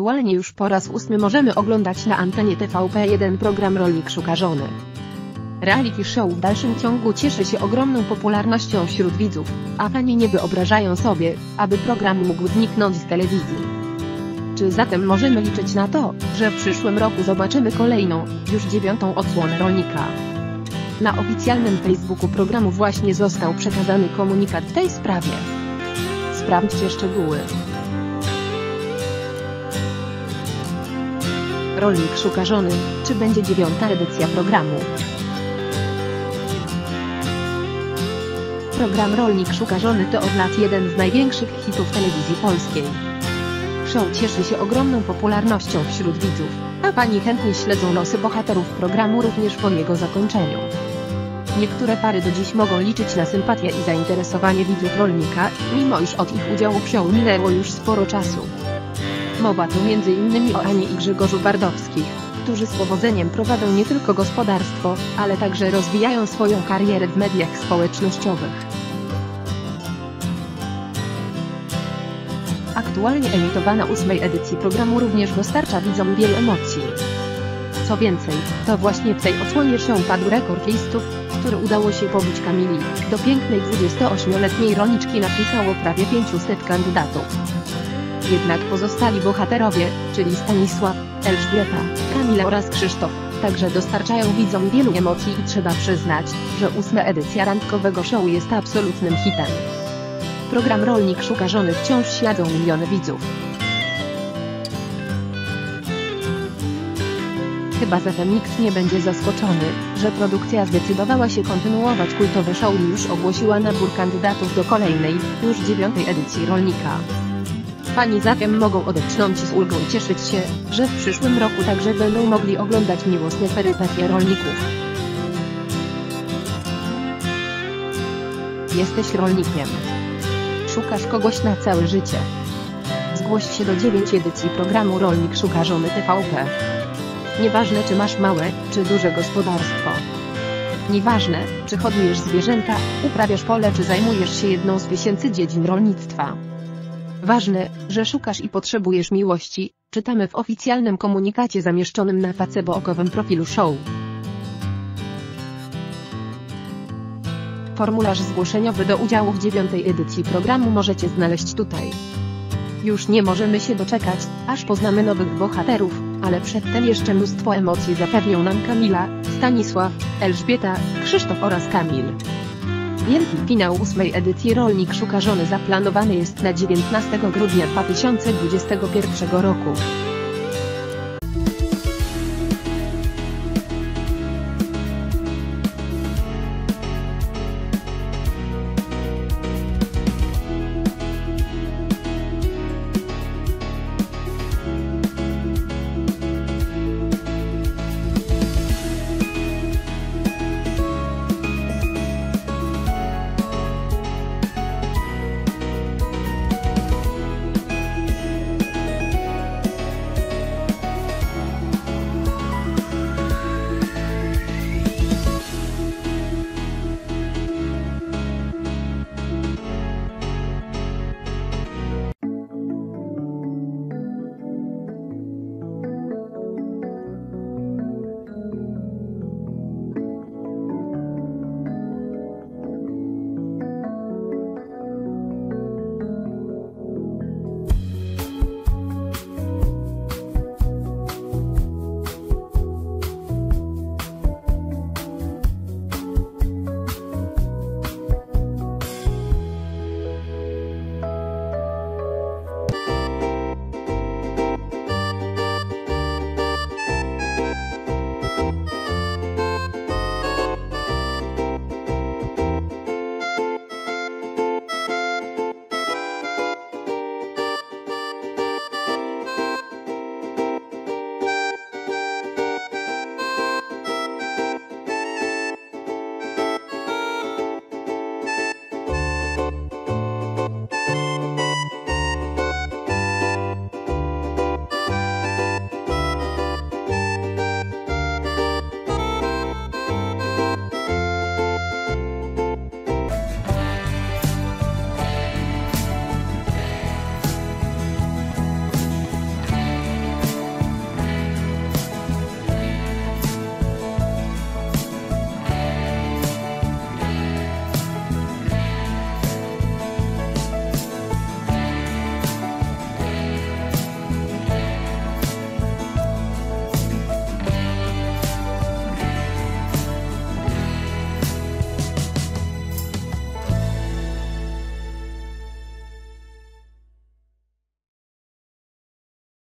Aktualnie już po raz ósmy możemy oglądać na antenie TVP1 program Rolnik Szuka Żony. Reality show w dalszym ciągu cieszy się ogromną popularnością wśród widzów, a fani nie wyobrażają sobie, aby program mógł zniknąć z telewizji. Czy zatem możemy liczyć na to, że w przyszłym roku zobaczymy kolejną, już dziewiątą odsłonę rolnika? Na oficjalnym Facebooku programu właśnie został przekazany komunikat w tej sprawie. Sprawdźcie szczegóły. Rolnik szuka żony, czy będzie dziewiąta edycja programu? Program Rolnik szuka żony to od lat jeden z największych hitów telewizji polskiej. Show cieszy się ogromną popularnością wśród widzów, a pani chętnie śledzą losy bohaterów programu również po jego zakończeniu. Niektóre pary do dziś mogą liczyć na sympatię i zainteresowanie widzów rolnika, mimo iż od ich udziału minęło już sporo czasu. Mowa tu m.in. o Ani i Grzegorzu Bardowskich, którzy z powodzeniem prowadzą nie tylko gospodarstwo, ale także rozwijają swoją karierę w mediach społecznościowych. Aktualnie emitowana ósmej edycji programu również dostarcza widzom wielu emocji. Co więcej, to właśnie w tej odsłonie show padł rekord listów, który udało się pobić Kamili. Do pięknej 28-letniej rolniczki napisało prawie 500 kandydatów. Jednak pozostali bohaterowie, czyli Stanisław, Elżbieta, Kamila oraz Krzysztof, także dostarczają widzom wielu emocji i trzeba przyznać, że ósma edycja randkowego show jest absolutnym hitem. Program Rolnik Szuka Żony wciąż śledzą miliony widzów. Chyba zatem nikt nie będzie zaskoczony, że produkcja zdecydowała się kontynuować kultowe show i już ogłosiła nabór kandydatów do kolejnej, już dziewiątej edycji Rolnika. Fani zatem mogą odetchnąć z ulgą i cieszyć się, że w przyszłym roku także będą mogli oglądać miłosne perypetie rolników. Jesteś rolnikiem. Szukasz kogoś na całe życie. Zgłoś się do 9 edycji programu Rolnik Szuka Żony TVP. Nieważne czy masz małe, czy duże gospodarstwo. Nieważne, czy hodujesz zwierzęta, uprawiasz pole czy zajmujesz się jedną z tysięcy dziedzin rolnictwa. Ważne, że szukasz i potrzebujesz miłości, czytamy w oficjalnym komunikacie zamieszczonym na facebookowym profilu show. Formularz zgłoszeniowy do udziału w dziewiątej edycji programu możecie znaleźć tutaj. Już nie możemy się doczekać, aż poznamy nowych bohaterów, ale przedtem jeszcze mnóstwo emocji zapewnią nam Kamila, Stanisław, Elżbieta, Krzysztof oraz Kamil. Wielki finał ósmej edycji Rolnik Szuka Żony zaplanowany jest na 19 grudnia 2021 roku.